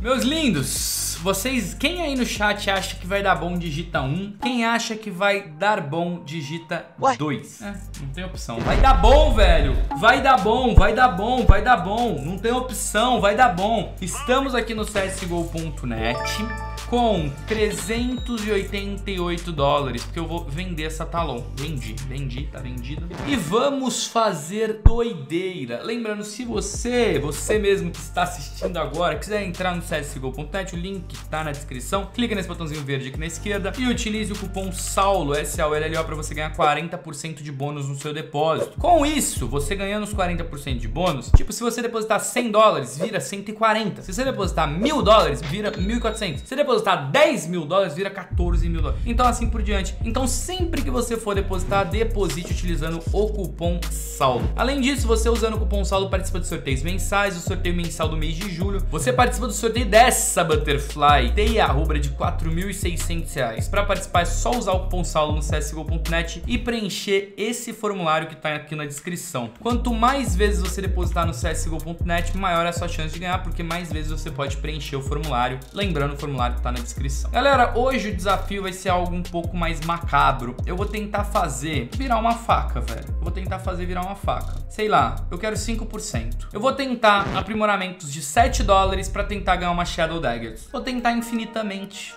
Meus lindos, vocês, quem aí no chat acha que vai dar bom, digita 1. Quem acha que vai dar bom, digita 2. É, não tem opção. Vai dar bom, velho. Vai dar bom, vai dar bom, vai dar bom. Não tem opção, vai dar bom. Estamos aqui no csgo.net com 388 dólares, porque eu vou vender essa Talon. Vendi, vendi, tá vendida. E vamos fazer doideira. Lembrando, se você, você mesmo que está assistindo agora, quiser entrar no csgo.net, o link tá na descrição. Clica nesse botãozinho verde aqui na esquerda e utilize o cupom SAULO, S-A-U-L-L-O, para você ganhar 40% de bônus no seu depósito. Com isso, você ganhando os 40% de bônus, tipo, se você depositar 100 dólares, vira 140. Se você depositar mil dólares, vira 1.400. Se você depositar depositar 10 mil dólares, vira 14 mil dólares. Então assim por diante. Então sempre que você for depositar, deposite utilizando o cupom SALDO. Além disso, você usando o cupom SALDO participa de sorteios mensais, o sorteio mensal do mês de julho. Você participa do sorteio dessa Butterfly Teia Rubra de 4.600 reais. Para participar é só usar o cupom SALDO no csgo.net e preencher esse formulário que está aqui na descrição. Quanto mais vezes você depositar no csgo.net, maior é a sua chance de ganhar, porque mais vezes você pode preencher o formulário. Lembrando, o formulário está na descrição. Galera, hoje o desafio vai ser algo um pouco mais macabro. Eu vou tentar fazer virar uma faca, velho. Eu vou tentar fazer virar uma faca. Sei lá, eu quero 5%. Eu vou tentar aprimoramentos de 7 dólares para tentar ganhar uma Shadow Daggers. Vou tentar infinitamente.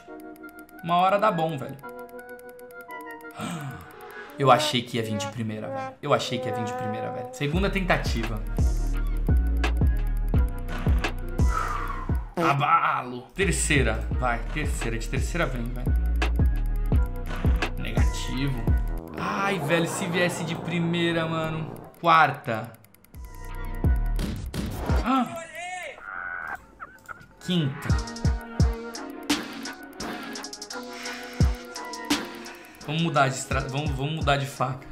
Uma hora dá bom, velho. Eu achei que ia vir de primeira, velho. Eu achei que ia vir de primeira, velho. Segunda tentativa. Abalo. Terceira. Vai, terceira. De terceira vem, vai. Negativo. Ai, velho, se viesse de primeira, mano. Quarta. Ah. Quinta. Vamos mudar de estra... vamos, vamos mudar de faca.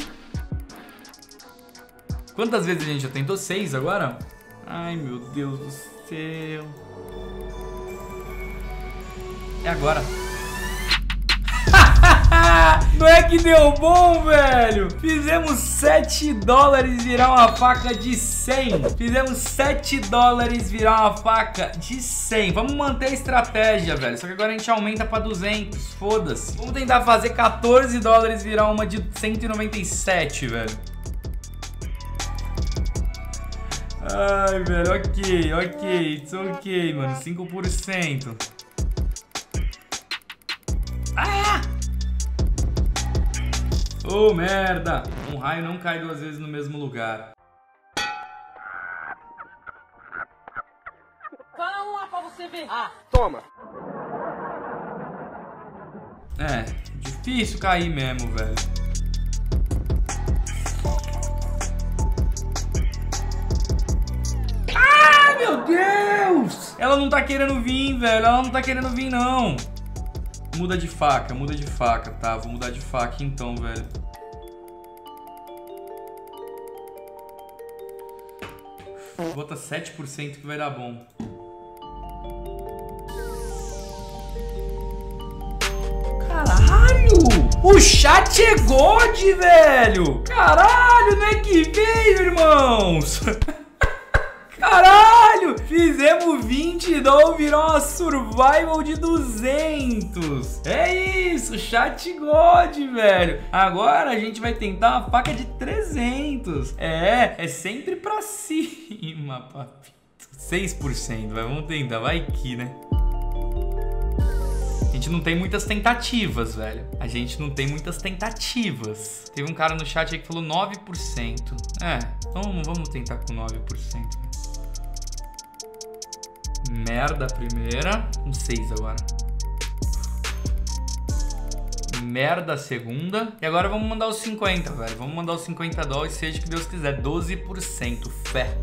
Quantas vezes a gente já tentou? Seis agora? Ai, meu Deus do céu. É agora. Não é que deu bom, velho? Fizemos 7 dólares virar uma faca de 100. Fizemos 7 dólares virar uma faca de 100. Vamos manter a estratégia, velho. Só que agora a gente aumenta pra 200. Foda-se. Vamos tentar fazer 14 dólares virar uma de 197, velho. Ai, velho, ok, ok, it's ok, mano, 5%. Oh, merda! Um raio não cai duas vezes no mesmo lugar. Fala uma pra você ver. Ah, toma! É, difícil cair mesmo, velho. Ah, meu Deus! Ela não tá querendo vir, velho. Ela não tá querendo vir, não. Muda de faca, muda de faca, tá? Vou mudar de faca então, velho. Bota 7% que vai dar bom. Caralho! O chat é God, velho! Caralho, não é que veio, irmãos! Fizemos 20 dólares, virou uma survival de 200. É isso, chat God, velho. Agora a gente vai tentar uma faca de 300. É, é sempre pra cima, papito. 6%, vai, vamos tentar, vai que, né? A gente não tem muitas tentativas, velho. A gente não tem muitas tentativas. Teve um cara no chat aí que falou 9%. É, vamos, vamos tentar com 9%. Merda a primeira. Um 6 agora. Merda a segunda. E agora vamos mandar os 50, velho. Vamos mandar os 50 dólares, seja o que Deus quiser. 12%. Fé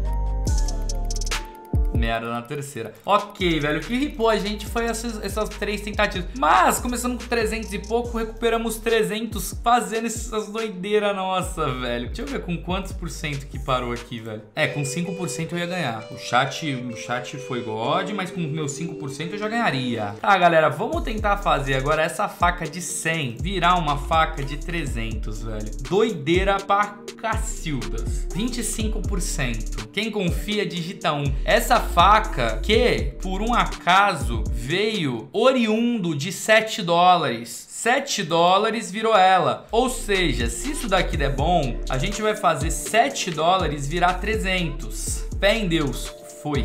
merda na terceira. Ok, velho, o que ripou a gente foi essas, essas três tentativas. Mas, começando com 300 e pouco, recuperamos 300 fazendo essas doideiras nossa, velho. Deixa eu ver com quantos por cento que parou aqui, velho. É, com 5% eu ia ganhar. O chat, o chat foi God, mas com meus 5% eu já ganharia. Tá, galera, vamos tentar fazer agora essa faca de 100 virar uma faca de 300, velho. Doideira pra cacildas. 25%. Quem confia, digita 1. Essa faca que, por um acaso, veio oriundo de 7 dólares. 7 dólares virou ela. Ou seja, se isso daqui der bom, a gente vai fazer 7 dólares virar 300. Fé em Deus. Foi.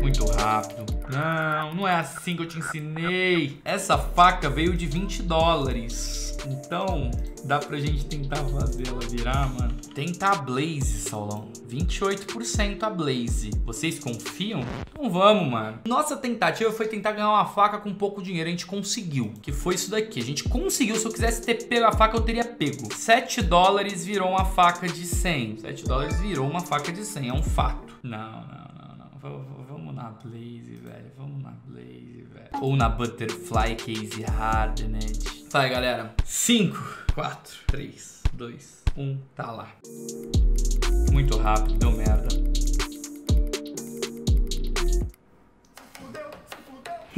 Muito rápido. Não, não é assim que eu te ensinei. Essa faca veio de 20 dólares. Então, dá pra gente tentar fazer ela virar, mano. Tentar a Blaze, Saulão. 28% a Blaze. Vocês confiam? Então vamos, mano. Nossa tentativa foi tentar ganhar uma faca com pouco dinheiro. A gente conseguiu. Que foi isso daqui. A gente conseguiu. Se eu quisesse ter pego a faca, eu teria pego. 7 dólares virou uma faca de 100. 7 dólares virou uma faca de 100. É um fato. Não, não, não, não. Vamos na Blaze, velho. Vamos na Blaze, velho. Ou na Butterfly Case Hardened. Vai, galera. 5, 4, 3, 2, 1. Tá lá. Muito rápido, deu merda.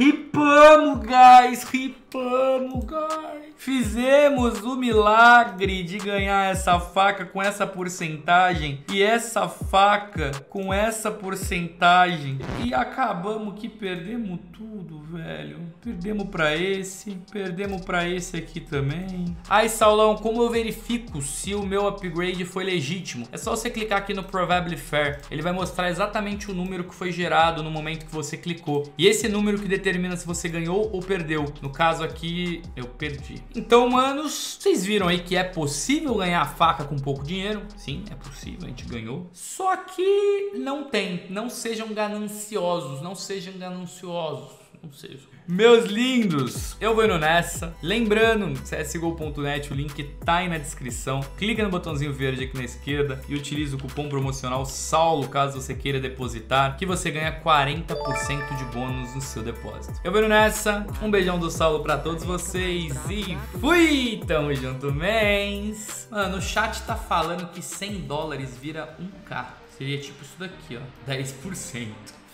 Ripamos, guys! Ripamos, guys! Fizemos o milagre de ganhar essa faca com essa porcentagem e essa faca com essa porcentagem. E acabamos que perdemos tudo, velho. Perdemos pra esse, perdemos pra esse aqui também. Ai, Saulão, como eu verifico se o meu upgrade foi legítimo? É só você clicar aqui no Probably Fair. Ele vai mostrar exatamente o número que foi gerado no momento que você clicou. E esse número que determina se você ganhou ou perdeu. No caso aqui, eu perdi. Então, manos, vocês viram aí que é possível ganhar faca com pouco dinheiro? Sim, é possível, a gente ganhou. Só que não tem. Não sejam gananciosos, não sejam gananciosos. Não sejam. Meus lindos, eu vou indo nessa. Lembrando, csgo.net, o link tá aí na descrição. Clica no botãozinho verde aqui na esquerda e utilize o cupom promocional SAULO caso você queira depositar, que você ganha 40% de bônus no seu depósito. Eu vou indo nessa. Um beijão do Saulo pra todos vocês e fui! Tamo junto, mens! Mano, o chat tá falando que 100 dólares vira 1k. Seria tipo isso daqui, ó. 10%.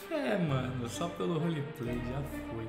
É, mano, só pelo roleplay já foi.